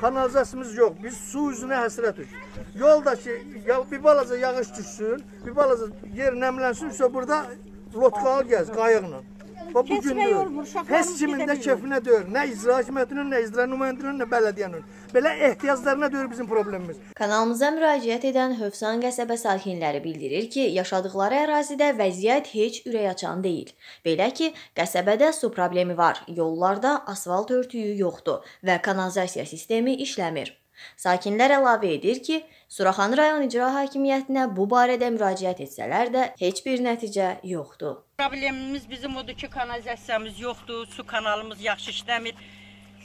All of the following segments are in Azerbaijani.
kanalizasiyamız yox. Biz su üzünə həsrətük. Yoldakı ya bir balaca yağış düşsün, bir balaca yer nəmlənsin, isə burada lotkalı gəz qayıqla. Və bu Keçmək gün olmur, uşaqlarımız heç kimin də kefinə deyil. Nə icra hakimiyyətinin, nə icra nümayəndələrinin, nə bələdiyyənin. Belə ehtiyaclarına deyil bizim problemimiz. Kanalımıza müraciət edən Hövsan qəsəbə sakinləri bildirir ki, yaşadıkları ərazidə vəziyyət heç ürəkaçan deyil. Belə ki, qəsəbədə su problemi var, yollarda asfalt örtüyü yoxdur və kanalizasiya sistemi işləmir. Sakinlər əlavə edir ki, Suraxanı rayon icra hakimiyyətinə bu barədə müraciət etsələr də heç bir nəticə yoxdur. Problemimiz bizim odur ki, kanalizasiyamız yoxdur, su kanalımız yaxşı işləmir.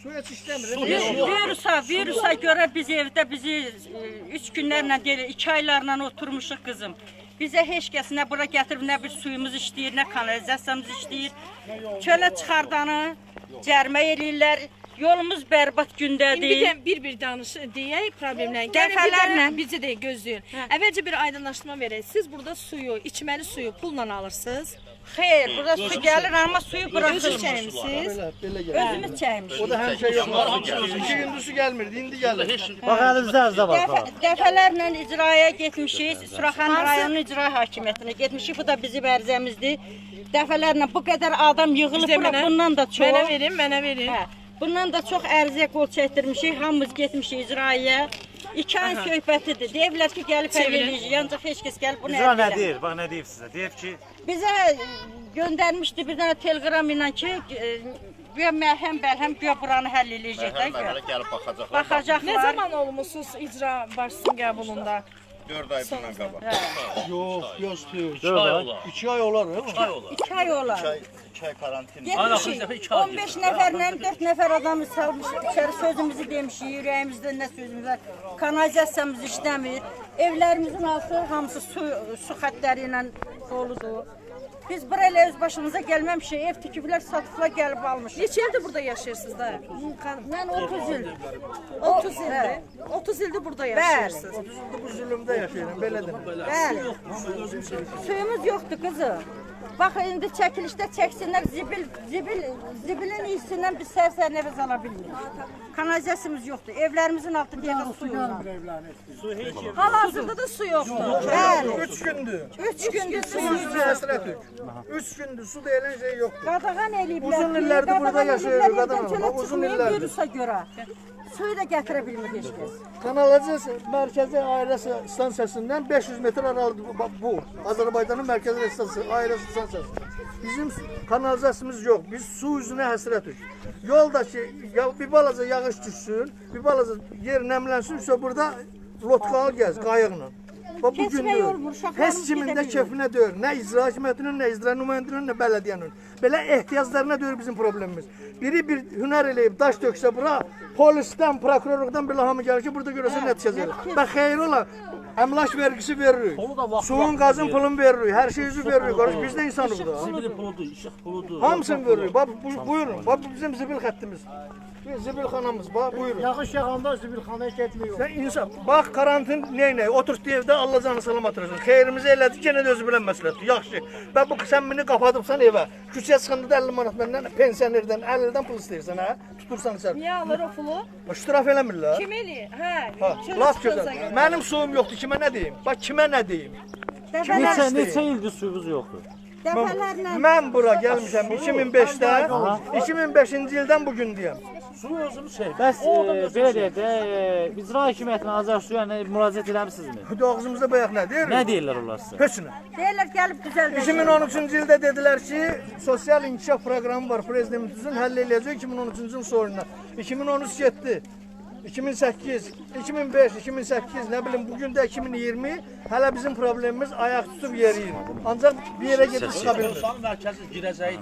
Su heç işləmir. Vi- Virusa, virusa görə biz evdə bizi 3 günlərlə deyil, 2 aylarla oturmuşuq qızım. Bizə heç kəs nə bura gətirib, nə bir suyumuz işləyir, nə kanalizasiyamız işləyir. Çölə çıxardanı cərmə eləyirlər. Yolumuz bərbad gündədir. Bir də bir-bir danış deyək problemləri. Dəfələrlə. Dəfələrlə bizi də gözləyin. Əvvəlcə bir aydınlaşdırma verək. Siz burada suyu, içməli suyu pulla alırsınız. Xeyr, burada su gəlir, amma suyu gəlir. Özümüz çəkmişik. O da həmişə yox. İki gündür su gəlmirdi, indi gəlir. Bax əlinizdə ərzə var. Dəfə, dəfələrlə icraya getmişik, Suraxan rayonu icra hakimiyyətinə getmişik. Bu da bizim ərizəmizdir. Dəfələrlə bu qədər adam yığılıb bura, bundan da çox. Mənə verin, mənə verin. Hə, bundan da çox ərizə qol çəkdirmişik. Hamımız getmişik icraya. İki ay söhbətidir. Deyiblər ki, gəlib həll eləyəcək. Ancaq heç kəs gəlib bunu İcra həll nə eləmir. deyir? Bax nə deyib sizə? Deyib ki, Bizə göndərmişdi bir dənə teleqram ilə ki, güya mərhəm bəlhəm güya buranı həll eləyəcəklər. güya. gəlib baxacaqlar. Nə Baxacaqlar. zaman olmusunuz icra başçısının qəbulunda? 4 ay bundan qabaq. Yox, yox, yox. dörd ay. 2 ay olar, hə? İki ay olar. 2 ay karantin. Getmişik. 15 nəfərlə 4 nəfər adamı salmışıq. İçəri sözümüzü demişik. Ürəyimizdə nə sözümüz var. Kanalizasiyamız işləmir. Evlərimizin altı hamısı su su xəttləri ilə doludur. Biz bura elə öz başımıza gəlməmişik. Ev tikiblər, satıblar, gəlib almışıq. Neçə ildir burada yaşayırsınız da? Mən 30 il. 30 ildir. 30 ildir burada yaşayırsınız. Bu zülmdə yaşayıram, belədir. Bəli. Suyumuz yoxdur qızım. Bax indi çəkilişdə çəksinlər zibil, zibil, zibilin iyisindən biz sər-sər nəfəs ala bilmirik. Kanalizasiyamız yoxdur. Evlərimizin altı dəqiqə su yoxdur. Hal-hazırda da su yoxdur. Bəli. 3 gündür. 3 gündür Su suyumuz həsrətük. 3 gündür su deyilən şey yoxdur. qadağan eləyiblər. Uzun illərdir burada qadağan yaşayırıq, çölə uzun illərdir. Virusa görə. Suyu da gətirə bilmir heç kəs. Kanalizasiya mərkəzi ailə stansiyasından 500 metr aralıdır bu, Azərbaycanın mərkəzi stansiyası, ailə stansiyası. Bizim kanalizasiyamız yox. Biz su üzünə həsrətük. Yoldakı ya bir balaca yağış düşsün, bir balaca yer nəmlənsin, burada lotkalı gəz qayıqla. Və bu Keçmək gün olmur, uşaqlarımız heç kimin də kefinə deyil. Nə icra hakimiyyətinin, nə icra nümayəndələrinin, nə bələdiyyənin. Belə ehtiyaclarına deyil bizim problemimiz. Biri bir hünər eləyib, daş töksə bura, polisdən, prokurorluqdan belə hamı gəlir ki, burada görəsən nəticə verir. Bax xeyir ola. Əmlak vergisi veririk. Suyun, qazın pulunu veririk. Hər şeyimizi veririk. Qardaş biz də insanıq da. zibil puludur, işıq puludur. Hamısını veririk. Bax bu, buyurun. Bax bu bizim zibil xəttimiz. Zibilxanamız. Bax buyurun. Yağış yağanda zibilxanaya getmiyor. Sən insan, bax karantin neynə? Oturdu evdə Allah canı salamat eləsin. Xeyrimizi elədi, yenə də özü bilən məsələdir. Yaxşı. Və bu sən məni qapadıbsan evə. Küçəyə çıxanda da 50 manat məndən pensionerdən 50-dən pul istəyirsən, hə? Tutursan sən. Niyə alır o pulu? İştiraf eləmirlər. Kim eləyir? Hə, Ha, çölə laf gözəl. Mənim suyum yoxdur, kimə nə deyim? Bax kimə nə deyim? Neçə, neçə ildir suyunuz yoxdur? Dəfələrlə Mən bura gəlmişəm 2005-də. 2005-ci ildən bu gün deyəm. Su özünüz şey. Bəs e, belə deyək də, e, icra hakimiyyətinə Azər suya nə müraciət eləmisinizmi? Bu da ağzımızda bayaq nə deyir? Nə deyirlər onlar sizə? Heç nə. deyirlər gəlib düzəldəcək. 2013-cü ildə dedilər ki, sosial inkişaf proqramı var prezidentimizin həll eləyəcək 2013-cü ilin sonunda. 2013 getdi. 2008, 2005, 2008, nə bilim bu gün də 2020 hələ bizim problemimiz ayaq tutub yeriyir. Ancaq bir yerə gedib çıxa bilmir. mərkəzi girəcəyi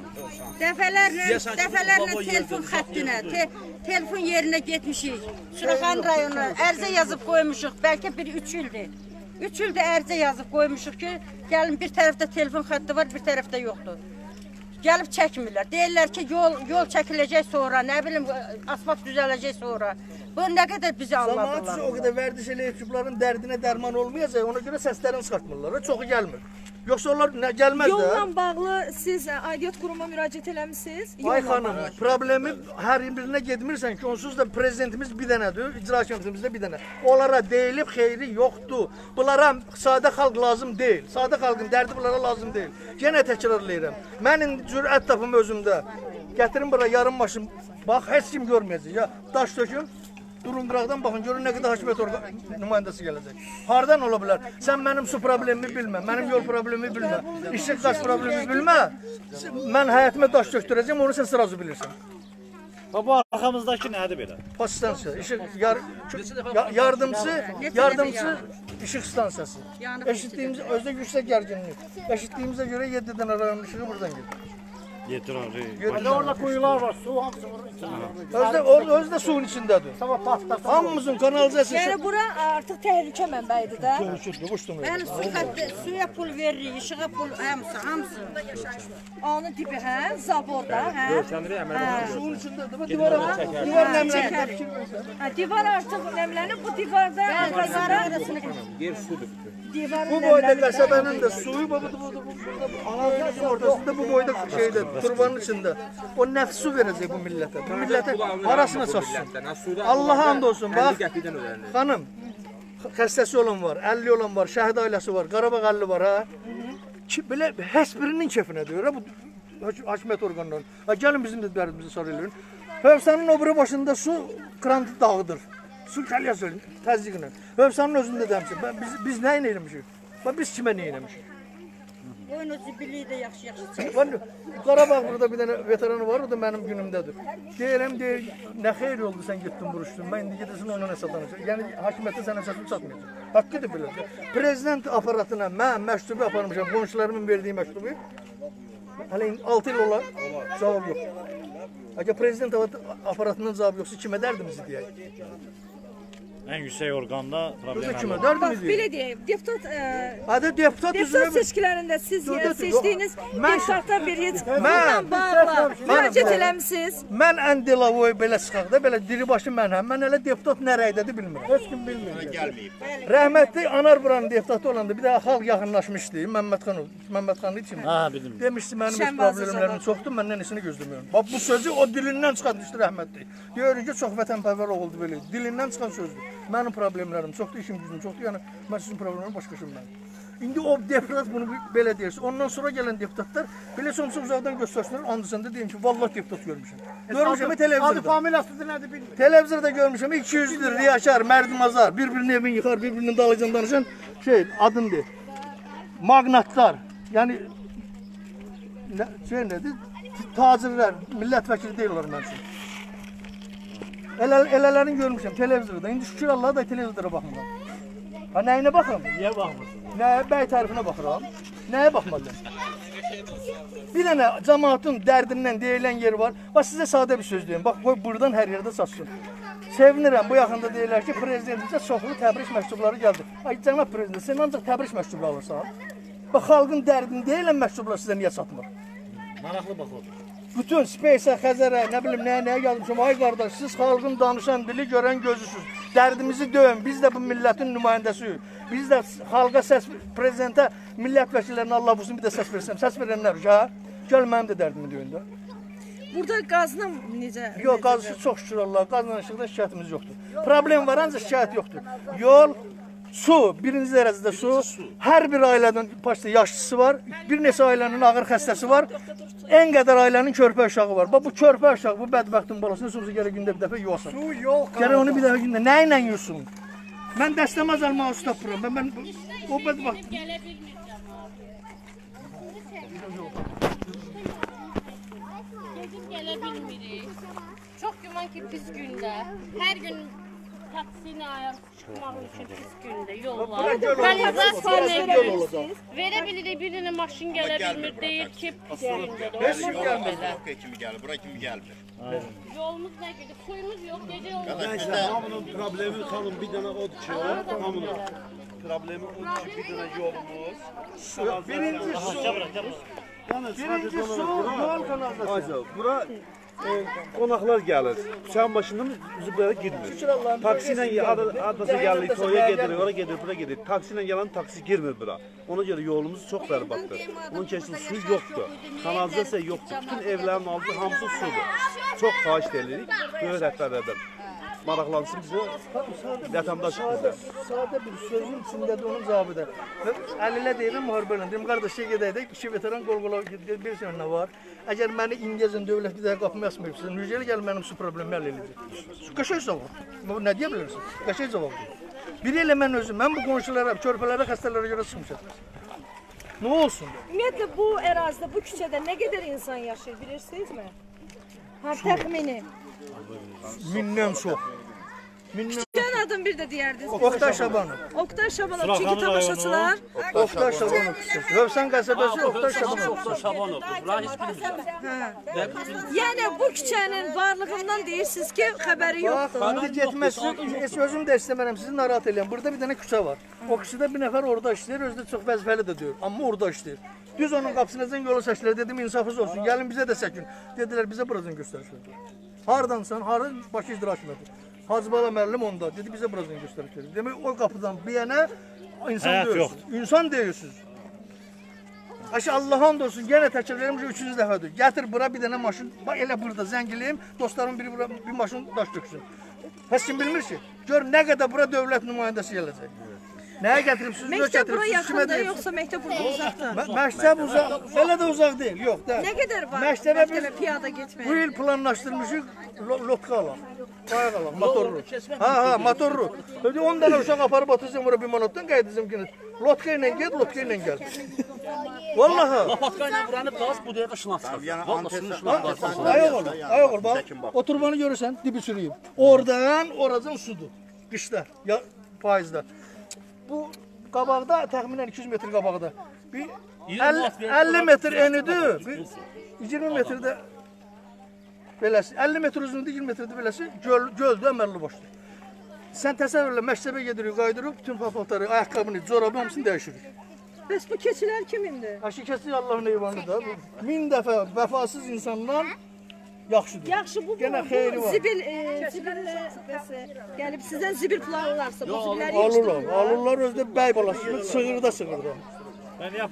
Dəfələrlə, dəfələrlə telefon xəttinə, te, telefon yerinə getmişik. Suraxan rayonuna ərizə yazıb qoymuşuq. Bəlkə bir 3 ildir. 3 ildir ərizə yazıb qoymuşuq ki, gəlin bir tərəfdə telefon xətti var, bir tərəfdə yoxdur. Gəlib çəkmirlər. Deyirlər ki, yol yol çəkiləcək sonra, nə bilim asfalt düzələcək sonra. Bu nə qədər bizi anladılar. o qədər vərdiş eləyib ki, bunların dərdinə dərman olmayacaq, ona görə səslərini çıxartmırlar. Çoxu gəlmir. Yoxsa onlar nə gəlməz də. Yolla bağlı siz ə, aidiyyət quruma müraciət eləmisiniz? Ay xanım, problemi hər birinə getmirsən ki, onsuz da prezidentimiz bir dənədir, icra hakimiyyətimiz də bir dənə. Onlara deyilib xeyri yoxdur. Bunlara sadə xalq lazım deyil. Sadə xalqın dərdi bunlara lazım deyil. Yenə təkrarlayıram. Mən indi cürət tapım özümdə. Gətirin bura yarım maşın. Bax, heç kim görməyəcək. Ya daş tökün. Durun qıraqdan baxın, görün nə qədər hakimiyyət orqan nümayəndəsi gələcək. Hardan ola bilər? Sən mənim su problemimi bilmə, mənim yol problemimi bilmə, işıq daş problemimi bilmə. Mən həyətimə daş tökdürəcəm, onu sən sırazı bilirsən. Və bu arxamızdakı nədir belə? Pasistansiya, işıq yar, ya- yardımçı, yardımçı işıq stansiyası. Eşitdiyimiz özdə yüksək gərginlik. Eşitdiyimizə görə 7 dənə rayon işığı buradan gedir. Abi. Yerdə Orada kuyular var, su hamısı var. özdə orada özü də suyun içindədir. Sabah patlasın. Hamımızın kanalizasiyası Yəni bura artıq təhlükə mənbəyidir də. Görüşürdü, uçtum. Yəni su xətti, suya pul veririk, işığa pul, hamısı, hamısı. Onun tipi hə, zaborda hə. Hə. Suyun içindədir. Bax divara, divar nəmlənir. Hə, divar artıq nəmlənib, bu divarda ağaclara divarın Bu boyda qəsəbənin də suyu bu bu bu bu analizin ortasında bu boyda şeydə turbanın içində. O nəfs su verəcək bu millətə. Bu millətə parasını çatsın. Allah'a and olsun. Bax, xanım, xəstəsi olan var, 50 olan var, şəhid ailəsi var, Qarabağ 50 var ha. Ki, belə heç birinin kefinə deyir ha bu hak- hakimiyyət orqanlarının. Ha gəlin bizim də dərdimizi sarı eləyin. Hövsanın o biri başında su krantı dağıdır. Su kəlyə söyləyin təzyiqlə. Hövsanın özündə dəmsin. Biz biz nə? Bax biz kimə nə eləmişik? Oyun o zibiliyi də yaxşı-yaxşı çək. Var Qarabağ burada bir dənə veteranı var, o da mənim günümdədir. Deyirəm, deyir, nə xeyir oldu sən getdin vuruşdun. Mən indi gedəsən onunla satanacaq. Yəni hakimiyyətə sənə çatıb çatmayacaq. Haqqıdır belə. Prezident aparatına mən məktubu aparmışam, qonşularımın verdiyi məktubu. Hələ 6 il olar, cavab yox. Əgər prezident aparatının cavabı yoxsa kimə dərdimizi deyək? Ən yüksək orqanda Yoxsa problem kimə var. Bax, dərdimizi belə deyək? deyim, deputat ə, Hadi deputat Deputat üzvü seçkilərində siz yəni yox, seçdiyiniz mən- deputatda bir heç bununla bağlı müraciət mən- eləmisiniz. Mən ən delavoy belə çıxaq da, belə diribaşı mənəm. Mən hələ deputat nə rəydədir bilmirəm. Heç kim bilmir. Gəlməyib. Rəhmətli Anar buranın deputatı olanda bir də xalq yaxınlaşmışdı. Məmmədxan Məmmədxan idi kim? Ha, bildim. Demişdi mənim öz Şənbazı problemlərim çoxdur, məndən işini gözləmirəm. Bax bu sözü o dilindən çıxartmışdı rəhmətli. Deyir ki, çox vətənpərvər oğuldu belə. Dilindən çıxan sözdür. Mənim problemlərim çoxdur, işim gücüm çoxdur. Yəni mən sizin problemləriniz başqaşım mən. İndi o deputat bunu belə deyirsə, ondan sonra gələn deputatlar belə sonuçta uzaqdan göstərsinlər, andısında deyim ki, vallahi deputat görmüşəm. Görmüşəm Adı televizorda. familiyasıdır nədir bilmirəm. Televizorda görmüşəm 200'lür riyakar, mərdimazar, bir-birinin evini yıxar, bir-birinin dalıcan danışan şey, adın de. Magnatlar. Yəni nə, şey nədir? Tacirlər, millət vəkili deyirlər mən üçün. Elə elələrini görmüşəm televizorda. İndi şükür Allaha da televizora baxmıram. Ha nəyinə baxıram? Niyə baxmırsın? Nə bəy tərifinə baxıram. Nəyə baxmadım? Bir dənə cəmaatın dərdindən deyilən yer var. Bax sizə sadə bir söz deyim. Bax qoy burdan hər yerdə saçsın. Sevinirəm bu yaxında deyirlər ki, prezidentimizə çoxlu təbrik məktubları gəldi. Ay cənab prezident, sən ancaq təbrik məktubu alırsan. Bax xalqın dərdini deyilən məktublar sizə niyə çatmır? Maraqlı bax o. Bütün Space-ə, Xəzərə, nə bilim nəyə nəyə yazmışam. Ay qardaş, siz xalqın danışan dili görən gözüsüz. Dərdimizi döyün. Biz də bu millətin nümayəndəsiyik. Biz də xalqa səs prezidentə, millət vəkillərinə Allah vursun bir də səs versəm. Səs verənlər ha? Gəl mənim də dərdimi döyün də. Burada qazla necə? Yox, qazışı çox şükür Allah. Qazla işıqda şikayətimiz yoxdur. Problem var ancaq şikayət yoxdur. Yol, su, birinci dərəcədə su. Hər bir ailədən başda yaşlısı var. Bir neçə ailənin ağır xəstəsi var. Ən qədər ailənin körpə uşağı var. Bax bu körpə uşağı bu bədbəxtin balasını sonra gərək gündə bir dəfə yuvasan. Su yol Gərək onu bir dəfə gündə nə ilə yusun? Mən dəstəmaz almağı usta tapıram. Mən, mən o bədbəxt Gezib gələ bilmirik. Çox güman ki, pis gündə. Hər gün taksi ilə ayaq çıxmaq üçün pis gündə yollar. Kanalizasiya yol olacaq. verə bilirik, bir dənə maşın gələ bilmir, deyir ki, pis gündədir. Heç kim Olmaz gəlmir. belə. Yok kimi gəlir, bura kimi gəlmir. Yolumuz nə gündür? Suyumuz yox, gecə yolumuz Qardaş yox. bizdə Hamının problemi xanım bir dənə odur ki, hamının problemi odur ki, bir dənə yolumuz. Birinci su, Yəni birinci su, yol kanalizasiyası. Aca, bura e, qonaqlar gəlir. Çayın başından üzüblərə girmir. Taksi ilə adası gəlir, toya gedir, ora gedir, bura gedir. Taksi ilə gələn taksi girmir bura. Ona görə yolumuz çox bərbaddır. Onun keçin su yoxdur. Kanalizasiya yoxdur. Bütün evlərin altı hamısı sudur. Çox xahiş edirik böyük rəhbərlərdən. Maraqlansın bizə vətəndaş bizə. Sadə bir sözün içindədir onun cavabı da. Və əlilə deyirəm müharibə ilə. Deyim qardaş şey gedəydik, iki veteran qol-qola bir sənə nə var? Əgər məni İngilizcə dövlət bir dəqiqə qapımı asmayıbsın, necə gəl mənim su problemi həll edəcək? Qəşəng cavab. Bu nə deyə bilərsən? Qəşəng cavabdır. Biri elə mən özüm, mən bu qonşulara, körpələrə, xəstələrə görə çıxmışam. Nə olsun? Ümumiyyətlə bu ərazidə, bu küçədə nə qədər insan yaşayır bilirsinizmi? Ha, təxmini. Mindən çox. Mindən Sən adın bir də deyərdiniz. Oktay Şabanov. Oktay Şabanov. Çünki tamaşaçılar Oktay Şabanov küçəsi. Hövsan qəsəbəsi Oktay Şabanov. Şabanov. Bura heç bilmirəm. Yəni bu küçənin varlığından deyirsiniz ki, xəbəri yoxdur. Bax, indi getməsin, heç özüm də istəmərəm sizi narahat eləyəm. Burada bir dənə küçə var. O küçədə bir nəfər orada işləyir, özü də çox vəzifəli də deyil, amma orada işləyir. Düz onun qapısına zəng yolu səslər dedim, insafınız olsun. Gəlin bizə də səkin. Dedilər bizə buradan göstəriş verdi. Hardansan, hara başı iştirak etmədi. Hacı Bala müəllim onda dedi bizə buradan göstəriş verdi. Demək o qapıdan bir yana insan Həyat deyirsiniz. İnsan deyirsiniz. Aşı Allah and olsun, yenə təkrar verirəm ki, üçüncü dəfədir. Gətir bura bir dənə maşın, bax elə burada zəng eləyim, dostlarım biri bura bir maşın daş töksün. Heç kim bilmir ki, gör nə qədər bura dövlət nümayəndəsi gələcək. Nəyə gətiribsiniz, nə Məktəb bura gətiribsiniz, kimə yaxında, deyirsiniz? yoxsa məktəb burada uzaqda? Mə- Məktəb uzaq, elə də uzaq deyil, yox da. Nə qədər var Məktəbə biz məktəbə piyada bu getməyə? il planlaşdırmışıq lo- lotka alaq. Qayıq alaq, motorlu. Ha, ha, motorlu. Ödü 10 dənə uşaq aparıb atacağım ora bir manatdan qayıdacağım ki, lotka ilə get, lotka ilə gəl. Vallahi. Patka ilə buranı qaz bu dəqiqə şınav çıxır. Yəni Vallahi antesa- şunu şınav çıxır. Ayaq ol, ayaq ol bax. Çəkin bax. O turbanı görürsən, dibi çürüyüb. Oradan oracan sudur. Qışda, ya payızda. Bu qabaqda təxminən 200 metr qabaqda. Bir 50, 50 metr enidir, bir 20 metrdə beləsi, 50 metr uzunluğunda 20 metrdə beləsi göl, göldür, əməlli başdır. Sən təsəvvür elə məktəbə gedirik, qayıdırıq, bütün paltarı, ayaqqabını, corabı hamısını dəyişirik. Bəs bu keçilər kimindir? Aşikəsi Allahın heyvanı da. Bu min dəfə vəfasız insandan yaxşıdır. Yaxşı bu, Yenə xeyri var. zibil, e, e, gəlib sizdən zibil pulu alırlarsa bu zibilləri Alırlar, alırlar özdə bəy balasını sığırda sığırda.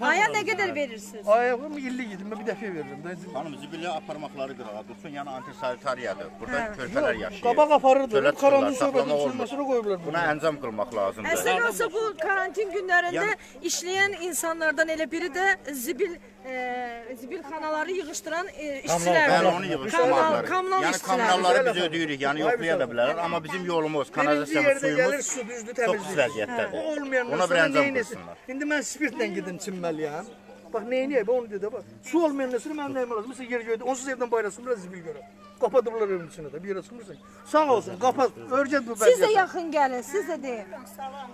Aya nə qədər verirsiniz? Ayağım illik idi, mən bir dəfə verirəm. də. Xanım zibilli aparmaqları qırağa dursun, yəni antisanitaryadır. Burada körpələr yaşayır. Qabaq aparırdı, karantin çıxırlar, söhbətin saxlamaq olmur. çürüməsini qoyublar. Buna əncam qılmaq lazımdır. Əslən olsa bu karantin günlərində Yəni- işləyən insanlardan elə biri də zibil e, zibil xanaları yığışdıran e, işçilərdir. Bəli, onu yığışdırmaqları. Kommunal Yəni işçilər. kommunalları biz ödəyirik, yəni yoxlaya da bilərlər, amma bizim yolumuz, Birinci kanalizasiyamız, yerdə gəlir suyumuz su düzdür, çox pis təmizlik. vəziyyətdədir. O olmayandan Ona bir sonra əncam neyinəsin? qılsınlar. İndi mən spirtlə gedim çinməliyəm. Bax neyniyək, onu dedi bax. Su olmayandan sonra mənim nəyim lazım? Məsələn yer göydə, onsuz evdən bayıra sınmır, zibil görə. Qapadıblar evin içinə də, bir yerə sınmırsan. Sağ olsun, qapat, örgət bu Siz də vəziyyəti. yaxın gəlin, siz də deyin.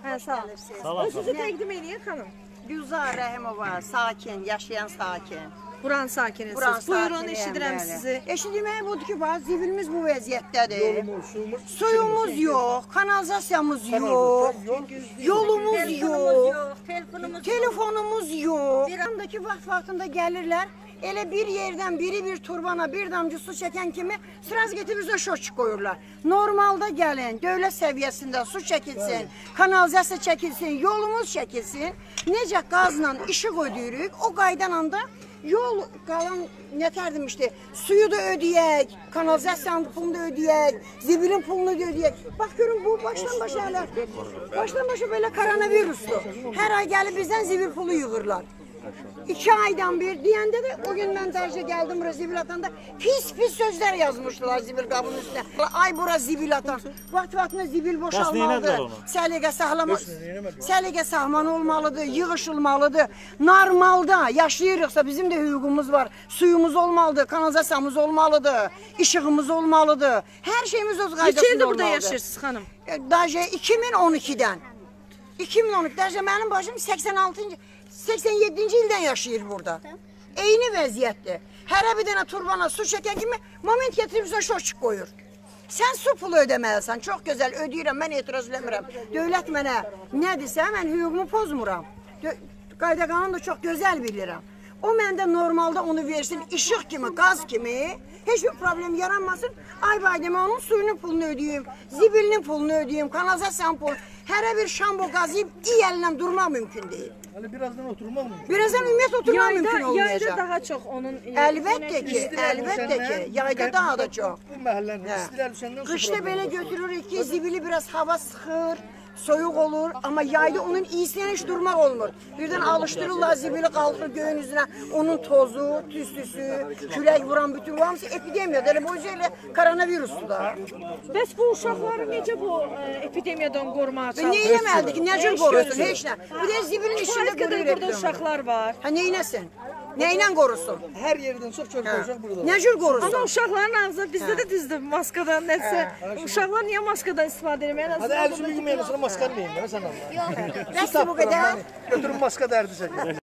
Hə, sağ olun. Özünüzü təqdim edin xanım. Gülzar Rəhimova, sakin, yaşayan sakin. Buranın sakinisiniz. Buranın Buyurun, sakiniyəm, eşidirəm bəli. sizi. Eşitmək budur ki, bax zibilimiz bu vəziyyətdədir. Yolumuz, suyumuz, Suyumuz yox, kanalizasiyamız yox, yol yolumuz Telefonumuz yox, telefonumuz yox. Bir andakı vaxt vaxtında gəlirlər, elə bir yerdən biri bir turbana bir damcı su çəkən kimi sıraz getirib bizə şoçuk qoyurlar. Normalda gəlin, dövlət səviyyəsində su çəkilsin, kanalizasiya çəkilsin, yolumuz çəkilsin. Necə qazla işıq ödəyirik, o qaydananda da yol qalan nətərdim işte, suyu da ödəyək, kanalizasiyanın pulunu da ödəyək, zibilin pulunu da ödəyək. Bax görün bu başdan başa elə, başdan başa belə koronavirusdur. Hər ay gəlib bizdən zibil pulu yığırlar. İki aydan bir deyəndə də o gün mən tərcə gəldim bura zibil atanda pis pis sözlər yazmışdılar zibil qabının üstünə. Ay bura zibil atan. Vaxt vaxtında zibil boşalmalıdır. Səliqə saxlama səliqə sahman olmalıdır, yığışılmalıdır. Normalda yaşayırıqsa bizim də hüququmuz var. Suyumuz olmalıdır, kanalizasiyamız olmalıdır, işığımız olmalıdır. Hər şeyimiz öz Neçə qaydasında ildir olmalıdır. burada yaşayırsınız xanım? Daje 2012-dən. 2012 Daje mənim başım 86-cı 87-ci ildən yaşayır burada. Eyni vəziyyətdir. Hərə bir dənə turbana su çəkən kimi moment gətirib bizə şoçuk qoyur. Sən su pulu ödəməlisən. Çox gözəl ödəyirəm, mən etiraz eləmirəm. Dövlət mənə nə desə, mən hüququmu pozmuram. Qayda qanunu da çox gözəl bilirəm. O məndə normalda onu versin işıq kimi, qaz kimi, heç bir problem yaranmasın. Ay baydemə onun suyunun pulunu ödəyim, zibilinin pulunu ödəyim, kanalizasiyanın pulunu. Hərə bir şambo qazıyıb iyi əllə durmaq mümkün deyil. Hani birazdan oturmaq mı? Birazdan ümumiyyətlə oturmaq mümkün Yayda, yayda olmayacaq. daha çox onun Əlbəttə ki, əlbəttə ki, yayda daha da çox. Bu məhəllənin Hə. istilər düşəndən Qışda belə götürürük ki, zibili biraz hava sıxır, soyuq olur, amma yayda onun iyisindən heç durmaq olmur. Birdən alışdırırlar zibili qalxır göyün üzünə, onun tozu, tüstüsü, külək vuran bütün hamısı epidemiyadır. Elə bu elə koronavirusdur da. Bəs bu uşaqları necə bu e, epidemiyadan qorumağa Və nə çalışır? eləməlidir ki, nə cür qorusun, heç nə. Bir də zibilin içində quruyur burada uşaqlar var. Ha, nə eləsin? Nə ilə qorusun? Hər yerdən çox körpə uşaq burada var. Nə cür Amma qorusun? uşaqların ağzı bizdə də düzdür maskadan nəsə. Uşaqlar niyə maskadan istifadə etmir? Ən Hadi azından el yüzünü yuməyəndən sonra maskanı yiyin. Sən Allah. Bəs bu qədər? Götürün maska dərdi çəkin.